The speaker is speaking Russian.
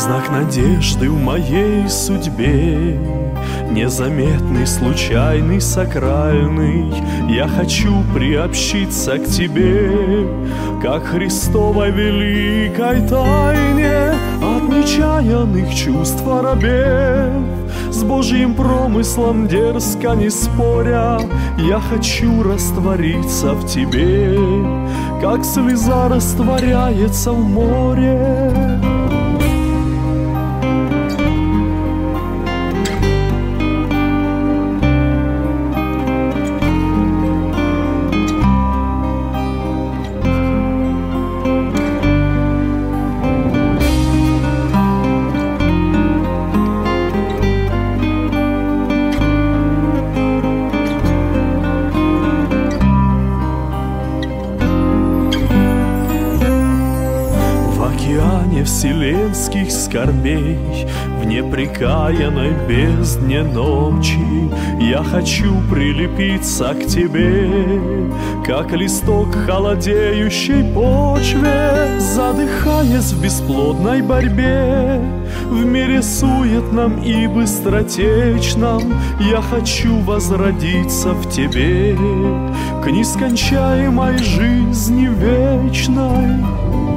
Знак надежды в моей судьбе. Незаметный, случайный, сакральный Я хочу приобщиться к Тебе. Как Христовой великой тайне От нечаянных чувств оробев С Божьим промыслом дерзко не споря Я хочу раствориться в Тебе. Как слеза растворяется в море вселенских скорбей В непрекаянной бездне ночи Я хочу прилепиться к тебе Как листок холодеющей почве Задыхаясь в бесплодной борьбе. В мире суетном и быстротечном Я хочу возродиться в тебе К нескончаемой жизни вечной